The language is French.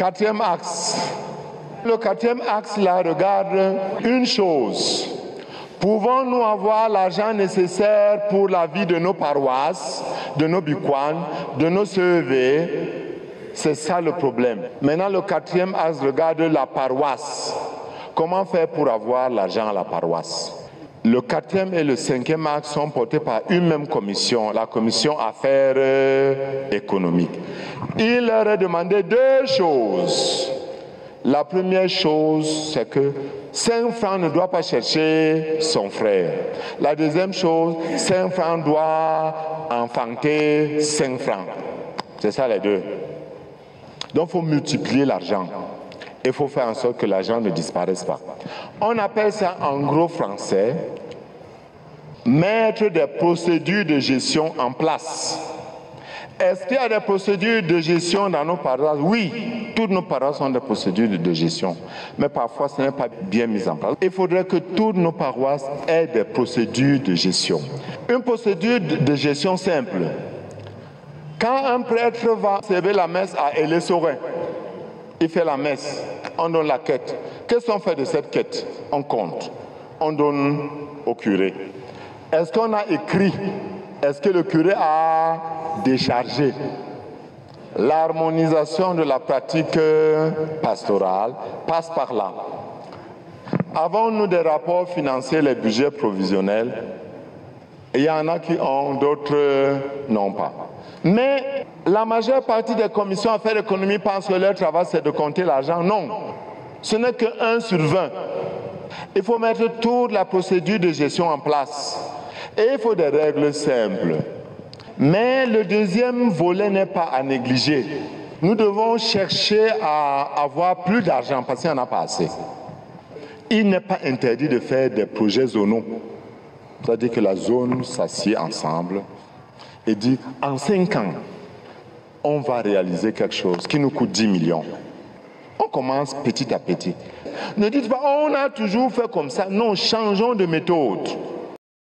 Quatrième axe. Le quatrième axe là regarde une chose. Pouvons-nous avoir l'argent nécessaire pour la vie de nos paroisses, de nos biquanes, de nos CEV C'est ça le problème. Maintenant, le quatrième axe regarde la paroisse. Comment faire pour avoir l'argent à la paroisse? Le quatrième et le cinquième axe sont portés par une même commission, la commission affaires économiques. Il leur est demandé deux choses. La première chose, c'est que 5 francs ne doit pas chercher son frère. La deuxième chose, 5 francs doit enfanter 5 francs. C'est ça les deux. Donc il faut multiplier l'argent. Il faut faire en sorte que l'argent ne disparaisse pas. On appelle ça en gros français mettre des procédures de gestion en place. Est-ce qu'il y a des procédures de gestion dans nos paroisses Oui, toutes nos paroisses ont des procédures de gestion, mais parfois ce n'est pas bien mis en place. Il faudrait que toutes nos paroisses aient des procédures de gestion. Une procédure de gestion simple. Quand un prêtre va servir la messe à Élé il fait la messe, on donne la quête. Qu'est-ce qu'on fait de cette quête? On compte. On donne au curé. Est-ce qu'on a écrit Est-ce que le curé a déchargé L'harmonisation de la pratique pastorale? Passe par là. Avons-nous des rapports financiers, les budgets provisionnels? Il y en a qui ont, d'autres n'ont pas. Mais la majeure partie des commissions affaires économiques pensent que leur travail c'est de compter l'argent. Non, ce n'est que 1 sur 20. Il faut mettre toute la procédure de gestion en place. Et il faut des règles simples. Mais le deuxième volet n'est pas à négliger. Nous devons chercher à avoir plus d'argent parce qu'il n'y en a pas assez. Il n'est pas interdit de faire des projets zonaux. C'est-à-dire que la zone s'assied ensemble et dit en cinq ans, on va réaliser quelque chose qui nous coûte 10 millions. On commence petit à petit. Ne dites pas, on a toujours fait comme ça. Non, changeons de méthode.